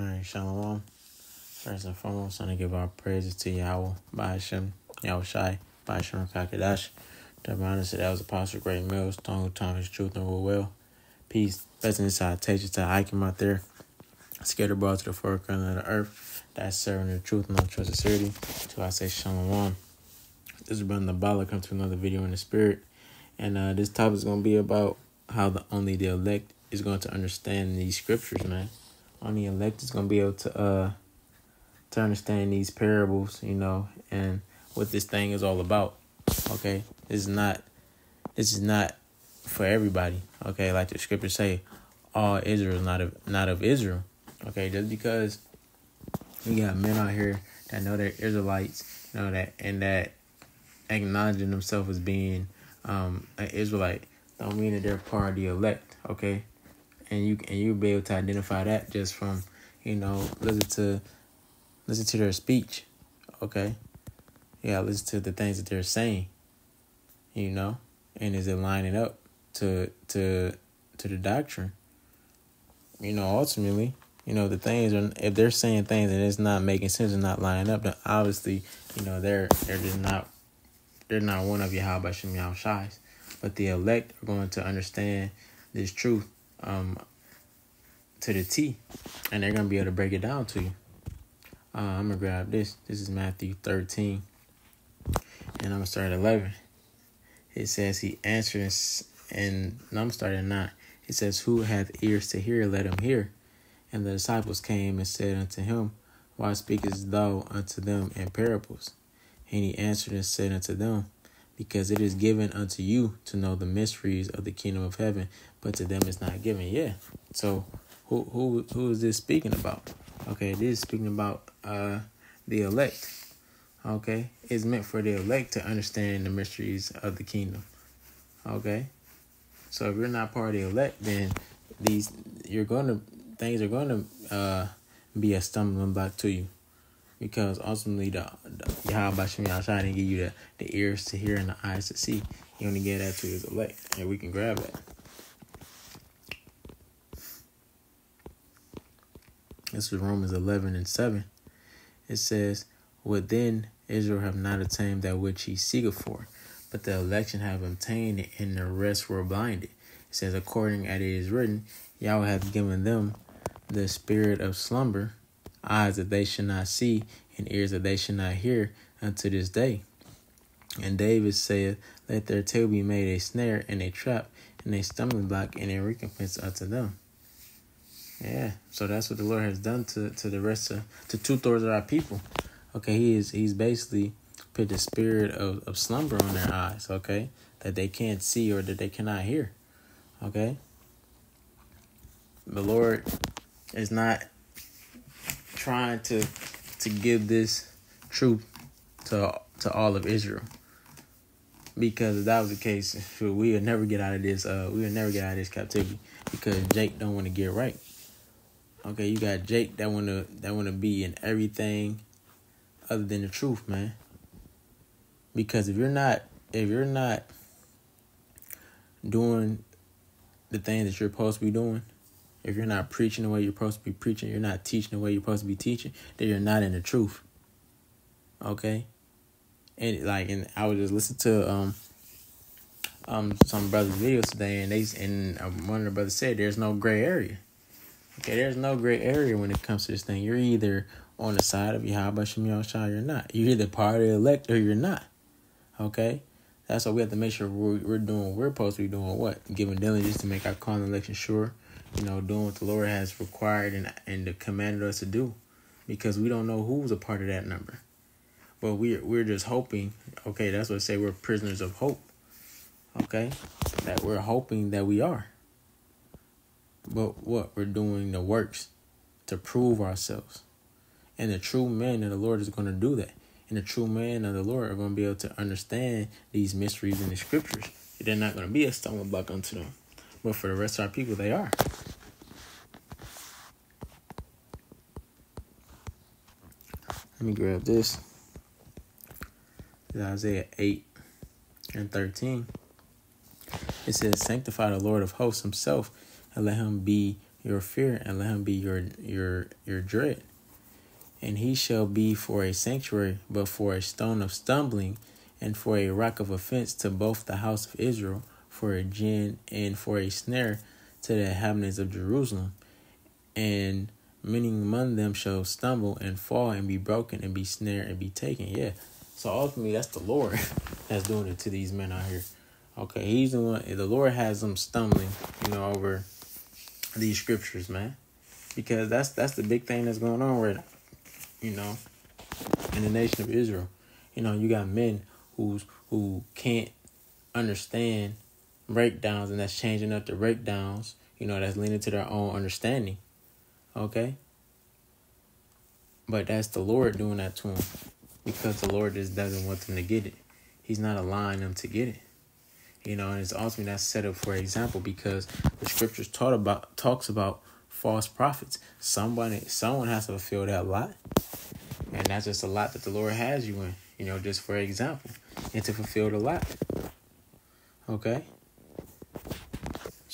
All right, Shalom. First and foremost, I want to give our praises to Yahweh, Bahashem, Yahweh Shai, Bahashem Kakadash. To be honest, that was Apostle Great Mills, who taught his truth and will well. Peace, blessings, salutations to Hiking out there. Scared brought to the forefront of the earth. That's serving the truth and not trust sincerity. To I say Shalom. This is Brother Nabala come to another video in the spirit. And uh, this topic is going to be about how the only the elect is going to understand these scriptures, man. Only elect is going to be able to uh to understand these parables, you know, and what this thing is all about. Okay, this is not this is not for everybody. Okay, like the scriptures say, all Israel is not of not of Israel. Okay, just because we got men out here that know they're Israelites, you know that and that acknowledging themselves as being um an Israelite don't mean that they're part of the elect. Okay, and you and you'll be able to identify that just from you know listen to listen to their speech okay? Yeah listen to the things that they're saying you know? And is it lining up to to to the doctrine? You know ultimately you know the things are if they're saying things and it's not making sense and not lining up then obviously you know they're they're just not they're not one of Yahweh Shem Yahweh Shais. But the elect are going to understand this truth um, to the T, and they're gonna be able to break it down to you. Uh, I'm gonna grab this. This is Matthew 13, and I'm gonna start at 11. It says he answered, and no, I'm starting nine. It says, "Who hath ears to hear, let him hear." And the disciples came and said unto him, Why speakest thou unto them in parables? And he answered and said unto them, Because it is given unto you to know the mysteries of the kingdom of heaven, but to them it's not given. Yeah. So who who who is this speaking about? Okay, this is speaking about uh the elect. Okay, it's meant for the elect to understand the mysteries of the kingdom. Okay, so if you're not part of the elect, then these you're gonna things are gonna uh be a stumbling block to you, because ultimately the, the Yahweh Shem Yahshua didn't give you the, the ears to hear and the eyes to see. He only gave that to his elect, and we can grab that. This is Romans 11 and 7. It says, What then Israel have not attained that which he seeketh for, but the election have obtained it, and the rest were blinded. It says, According as it is written, Yahweh hath given them the spirit of slumber, eyes that they should not see, and ears that they should not hear unto this day. And David saith, Let their tail be made a snare and a trap, and a stumbling block and a recompense unto them. Yeah, so that's what the Lord has done to, to the rest of to two thirds of our people. Okay, he is he's basically put the spirit of, of slumber on their eyes, okay, that they can't see or that they cannot hear. Okay. The Lord is not trying to to give this truth to to all of Israel. Because if that was the case, we would never get out of this. Uh, we would never get out of this captivity because Jake don't want to get right. Okay, you got Jake that wanna that wanna be in everything other than the truth, man. Because if you're not if you're not doing the things that you're supposed to be doing, if you're not preaching the way you're supposed to be preaching, you're not teaching the way you're supposed to be teaching, then you're not in the truth. Okay? And like and I was just listening to um um some brothers' videos today and they and um, one of the brothers said there's no gray area. Okay, there's no gray area when it comes to this thing. You're either on the side of Yahweh Shem Yahushua or you're not. You're either part of the elect or you're not. Okay? That's why we have to make sure we're, we're doing we're supposed to be doing. What? Giving diligence to make our calling election sure. You know, doing what the Lord has required and, and commanded us to do. Because we don't know who's a part of that number. But we're, we're just hoping. Okay, that's what I say we're prisoners of hope. Okay? That we're hoping that we are. But what? We're doing the works to prove ourselves. And the true men of the Lord is going to do that. And the true men of the Lord are going to be able to understand these mysteries in the scriptures. They're not going to be a stumbling block unto them. But for the rest of our people, they are. Let me grab this. Isaiah 8 and 13. It says, Sanctify the Lord of hosts himself and let him be your fear, and let him be your your your dread. And he shall be for a sanctuary, but for a stone of stumbling, and for a rock of offense to both the house of Israel, for a gin and for a snare to the inhabitants of Jerusalem. And many among them shall stumble and fall and be broken and be snared and be taken. Yeah. So ultimately, that's the Lord that's doing it to these men out here. Okay, he's the one. The Lord has them stumbling, you know, over these scriptures, man, because that's that's the big thing that's going on right now, you know, in the nation of Israel. You know, you got men who's who can't understand breakdowns, and that's changing up the breakdowns. You know, that's leaning to their own understanding. Okay, but that's the Lord doing that to them because the Lord just doesn't want them to get it. He's not allowing them to get it. You know, and it's ultimately that's set up for example because the scriptures taught about talks about false prophets. Somebody someone has to fulfill that lot. And that's just a lot that the Lord has you in, you know, just for example. And to fulfill the lot. Okay?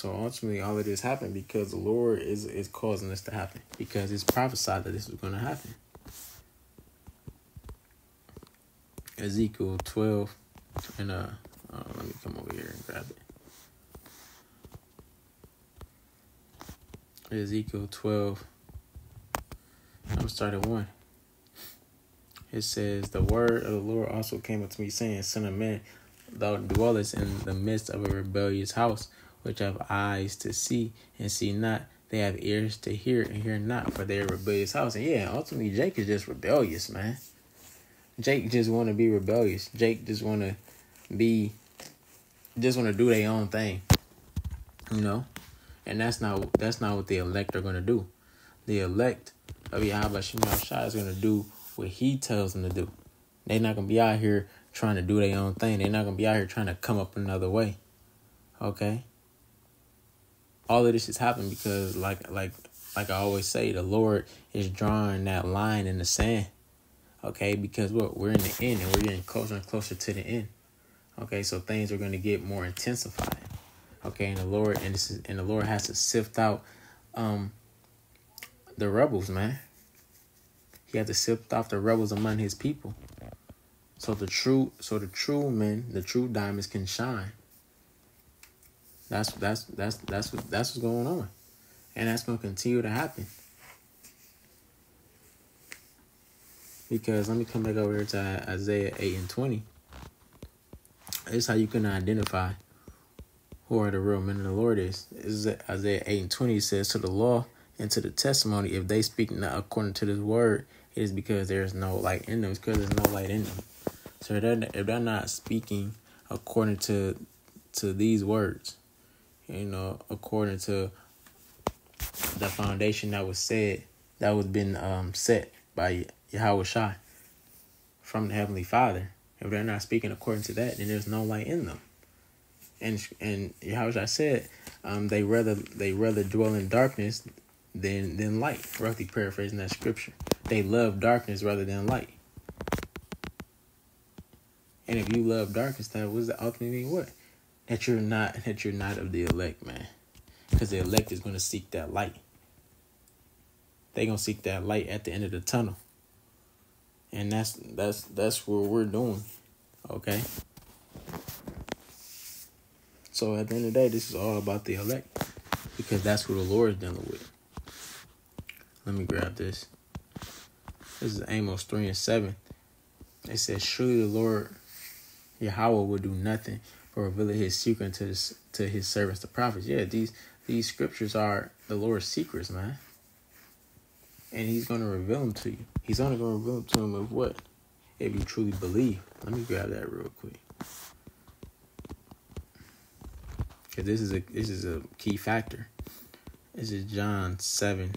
So ultimately all of this happened because the Lord is is causing this to happen. Because it's prophesied that this was gonna happen. Ezekiel twelve and uh uh, let me come over here and grab it. Ezekiel 12. I'm gonna start at 1. It says, The word of the Lord also came unto me, saying, Son of man, thou dwellest in the midst of a rebellious house, which have eyes to see and see not. They have ears to hear and hear not, for they are rebellious house. And yeah, ultimately, Jake is just rebellious, man. Jake just want to be rebellious. Jake just want to be just want to do their own thing, you know, and that's not that's not what the elect are gonna do. The elect of Yahweh Shemal Shah is gonna do what He tells them to do. They're not gonna be out here trying to do their own thing. They're not gonna be out here trying to come up another way. Okay. All of this is happening because, like, like, like I always say, the Lord is drawing that line in the sand. Okay, because what we're in the end and we're getting closer and closer to the end. Okay, so things are going to get more intensified. Okay, and the Lord and this is and the Lord has to sift out um the rebels, man. He had to sift off the rebels among his people. So the true so the true men, the true diamonds can shine. That's that's that's that's what that's what's going on. And that's gonna continue to happen. Because let me come back over here to Isaiah 8 and 20. This is how you can identify who are the real men of the Lord is. is Isaiah 8 and 20 says, To the law and to the testimony, if they speak not according to this word, it is because there is no light in them. It's because there's no light in them. So if they're, if they're not speaking according to to these words, you know, according to the foundation that was said, that was been um, set by Yahweh Shai from the Heavenly Father, if they're not speaking according to that, then there's no light in them. And and I said, um, they rather they rather dwell in darkness than than light. Roughly paraphrasing that scripture, they love darkness rather than light. And if you love darkness, that was ultimately what that you're not that you're not of the elect, man. Because the elect is going to seek that light. They're gonna seek that light at the end of the tunnel. And that's that's that's what we're doing okay? So at the end of the day this is all about the elect because that's who the lord is dealing with. Let me grab this. This is amos 3 and 7 it says surely the lord yahweh will do nothing but reveal his secret to his, to his servants the prophets yeah these these scriptures are the lord's secrets man and he's going to reveal them to you. He's only going to reveal them to him of what? If you truly believe. Let me grab that real quick. Cause this is a this is a key factor. This is John seven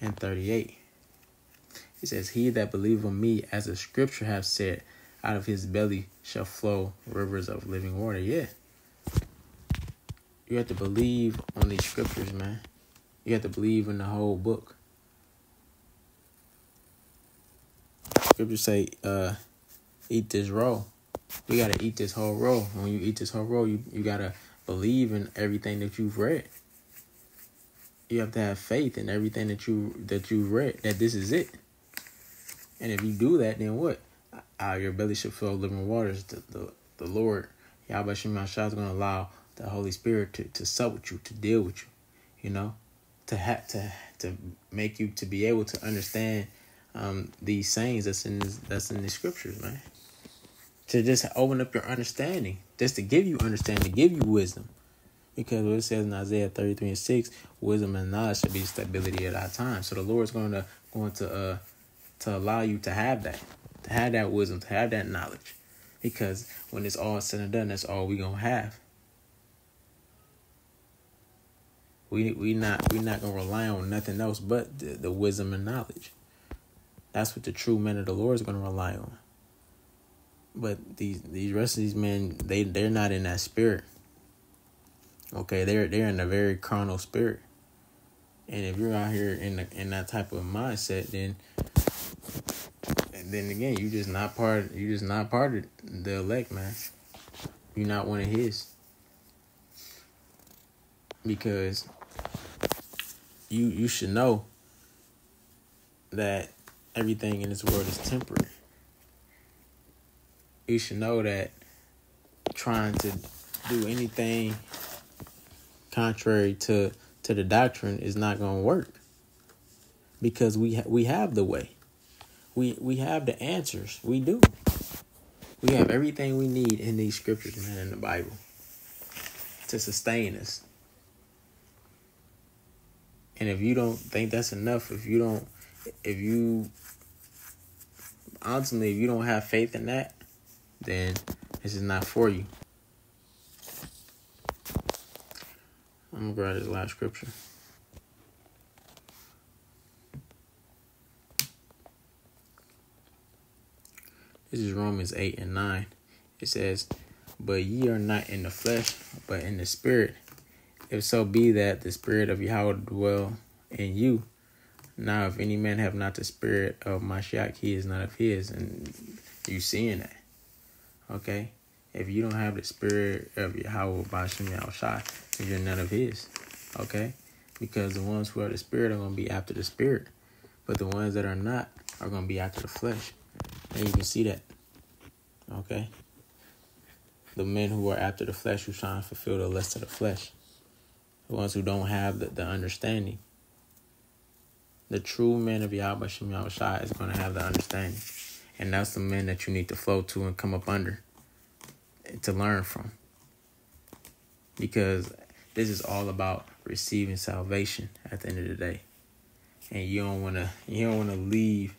and thirty eight. It says, He that believeth on me, as the scripture have said, out of his belly shall flow rivers of living water. Yeah. You have to believe on these scriptures, man. You have to believe in the whole book. Scripture say, uh, eat this roll. You gotta eat this whole roll. When you eat this whole roll, you, you gotta believe in everything that you've read. you have to have faith in everything that you that you read that this is it. And if you do that, then what? Uh, your belly should fill living waters. The the, the Lord Yahweh Shema is going to allow the Holy Spirit to, to sup with you, to deal with you, you know, to have to to make you to be able to understand um, these sayings that's in that's in the scriptures, man. To just open up your understanding, just to give you understanding, to give you wisdom. Because what it says in Isaiah 33 and 6, wisdom and knowledge should be stability at our time. So the Lord's going to going to uh to allow you to have that, to have that wisdom, to have that knowledge. Because when it's all said and done, that's all we gonna have. We we not we not gonna rely on nothing else but the, the wisdom and knowledge. That's what the true men of the Lord is gonna rely on. But these these rest of these men, they they're not in that spirit. Okay, they're they're in a very carnal spirit. And if you're out here in the, in that type of mindset, then then again, you just not part. You just not part of the elect, man. You're not one of his because you you should know that everything in this world is temporary. You should know that trying to do anything contrary to to the doctrine is not going to work because we ha- we have the way. We we have the answers. We do. We have everything we need in these scriptures, man, in the Bible to sustain us. And if you don't think that's enough, if you don't, if you, ultimately, if you don't have faith in that, then this is not for you. I'm gonna grab this last scripture. This is Romans 8 and 9. It says, But ye are not in the flesh, but in the spirit if so be that the spirit of Yahweh dwell in you. Now, if any man have not the spirit of Mashiach, he is not of his. And you seeing that. Okay? If you don't have the spirit of Yahweh Bashem Yahushai, then you're none of his. Okay? Because the ones who are the spirit are going to be after the spirit. But the ones that are not are going to be after the flesh. And you can see that. Okay? The men who are after the flesh who trying to fulfill the lust of the flesh the ones who don't have the, the understanding. The true men of Yahweh Shem Yahushai is going to have the understanding. And that's the men that you need to flow to and come up under to learn from. Because this is all about receiving salvation at the end of the day. And you don't want to you don't want to leave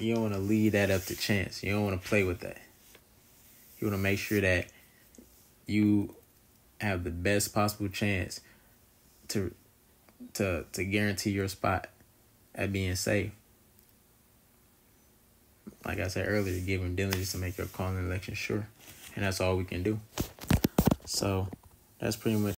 you don't want to leave that up to chance. You don't want to play with that. You want to make sure that you have the best possible chance to to to guarantee your spot at being safe. Like I said earlier, give him diligence to make your calling election sure. And that's all we can do. So that's pretty much